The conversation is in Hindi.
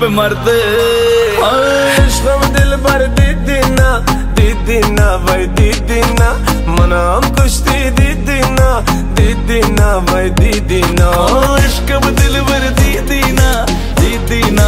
पे मरते। श्रम दिल भर दी दीना दीदी दीना भाई दी दीना मना मनाम कुश्ती दी दीना दीदी दीना भाई दी दीना इश्क दिल भर दी दीना दीदी दीना